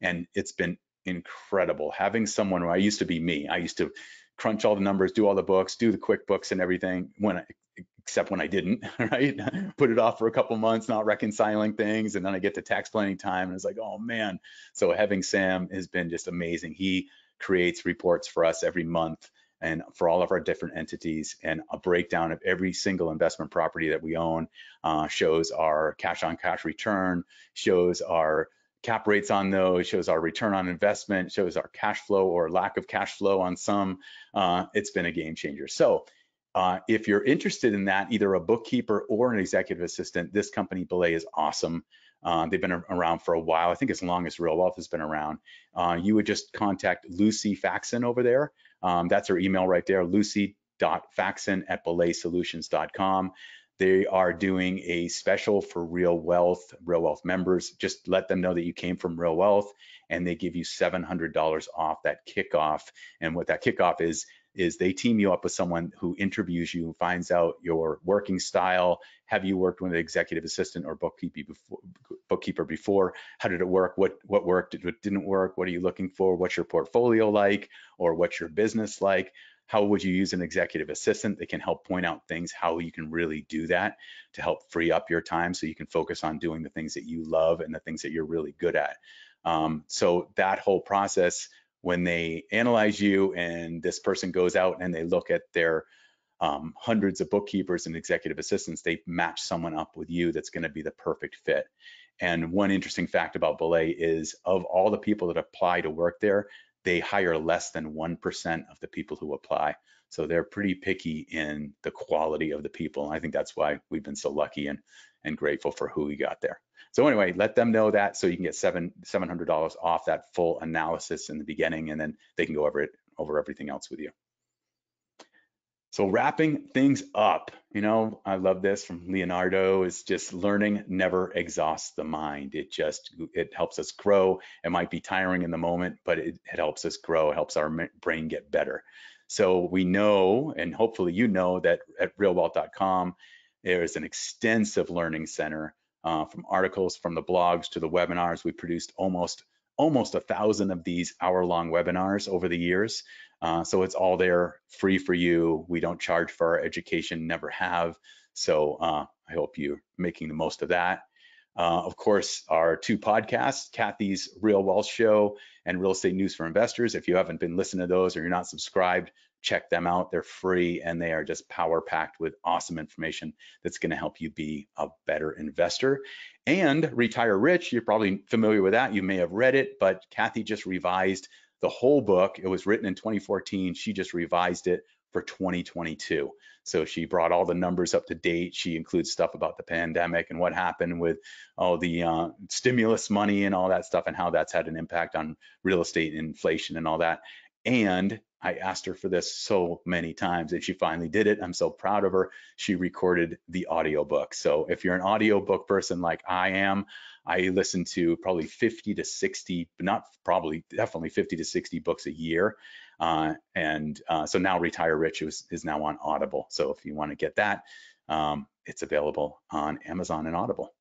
And it's been incredible having someone who I used to be me. I used to crunch all the numbers, do all the books, do the QuickBooks and everything when I, except when I didn't, <laughs> right? Put it off for a couple months, not reconciling things. And then I get to tax planning time and it's like, oh man. So having Sam has been just amazing. He creates reports for us every month and for all of our different entities and a breakdown of every single investment property that we own uh, shows our cash on cash return, shows our cap rates on those, shows our return on investment, shows our cash flow or lack of cash flow on some. Uh, it's been a game changer. So uh, if you're interested in that, either a bookkeeper or an executive assistant, this company Belay is awesome. uh, they've been around for a while. I think as long as Real Wealth has been around. Uh, you would just contact Lucy Faxon over there. Um, that's her email right there, lucy.faxon at belaysolutions.com. They are doing a special for Real Wealth, Real Wealth members. Just let them know that you came from Real Wealth and they give you $700 off that kickoff. And what that kickoff is, is they team you up with someone who interviews you, finds out your working style. Have you worked with an executive assistant or bookkeeper before? Bookkeeper before? How did it work? What what worked? What didn't work? What are you looking for? What's your portfolio like? Or what's your business like? How would you use an executive assistant that can help point out things, how you can really do that to help free up your time so you can focus on doing the things that you love and the things that you're really good at. Um, so that whole process when they analyze you and this person goes out and they look at their um, hundreds of bookkeepers and executive assistants, they match someone up with you that's going to be the perfect fit. And one interesting fact about Belay is of all the people that apply to work there, they hire less than 1% of the people who apply. So they're pretty picky in the quality of the people. And I think that's why we've been so lucky and, and grateful for who we got there. So anyway, let them know that so you can get seven seven hundred dollars off that full analysis in the beginning, and then they can go over it over everything else with you. So wrapping things up, you know, I love this from Leonardo is just learning never exhausts the mind. It just, it helps us grow. It might be tiring in the moment, but it, it helps us grow, helps our brain get better. So we know, and hopefully you know that at realwealth.com, there is an extensive learning center uh, from articles, from the blogs to the webinars. We produced almost almost a thousand of these hour-long webinars over the years. Uh, so it's all there free for you. We don't charge for our education, never have. So uh, I hope you're making the most of that. Uh, of course, our two podcasts, Kathy's Real Wealth Show and Real Estate News for Investors. If you haven't been listening to those or you're not subscribed, check them out. They're free and they are just power packed with awesome information that's going to help you be a better investor. And Retire Rich, you're probably familiar with that. You may have read it, but Kathy just revised the whole book. It was written in 2014. She just revised it for 2022. So she brought all the numbers up to date. She includes stuff about the pandemic and what happened with all the uh, stimulus money and all that stuff and how that's had an impact on real estate inflation and all that. And I asked her for this so many times and she finally did it. I'm so proud of her. She recorded the audiobook. So if you're an audiobook person like I am, I listen to probably 50 to 60, but not probably, definitely 50 to 60 books a year. Uh, and uh, so now Retire Rich is, is now on Audible. So if you want to get that, um, it's available on Amazon and Audible.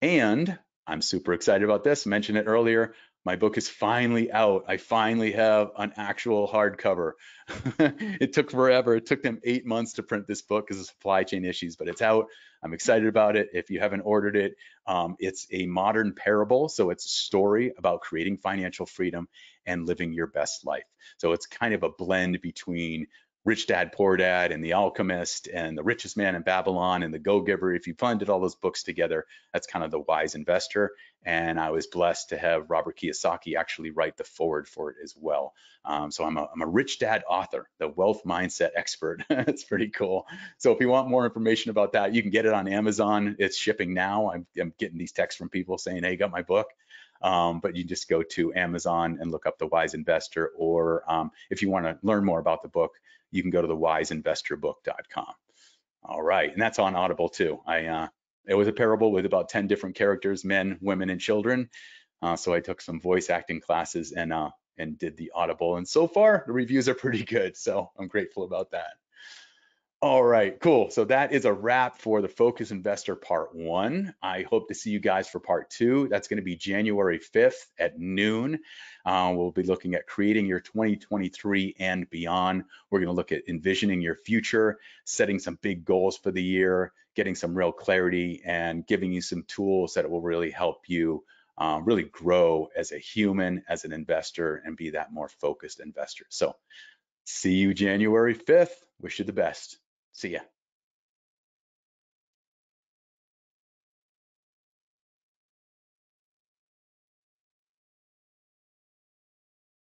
And I'm super excited about this. Mentioned it earlier my book is finally out. I finally have an actual hardcover. <laughs> it took forever. It took them eight months to print this book because of supply chain issues, but it's out. I'm excited about it. If you haven't ordered it, um, it's a modern parable. So it's a story about creating financial freedom and living your best life. So it's kind of a blend between Rich Dad Poor Dad and The Alchemist and The Richest Man in Babylon and The Go Giver. If you blended all those books together, that's kind of the wise investor. And I was blessed to have Robert Kiyosaki actually write the foreword for it as well. Um, so I'm a, I'm a rich dad author, the wealth mindset expert. <laughs> It's pretty cool. So if you want more information about that, you can get it on Amazon. It's shipping now. I'm, I'm getting these texts from people saying, hey, got my book. Um, but you just go to Amazon and look up The Wise Investor, or um, if you want to learn more about the book, you can go to the thewiseinvestorbook.com. All right, and that's on Audible too. I uh, it was a parable with about 10 different characters, men, women, and children. Uh, so I took some voice acting classes and uh, and did the Audible, and so far the reviews are pretty good. So I'm grateful about that. All right, cool. So that is a wrap for the Focus Investor Part 1. I hope to see you guys for Part 2. That's going to be January 5th at noon. Uh, we'll be looking at creating your 2023 and beyond. We're going to look at envisioning your future, setting some big goals for the year, getting some real clarity, and giving you some tools that will really help you uh, really grow as a human, as an investor, and be that more focused investor. So see you January 5th. Wish you the best. See ya.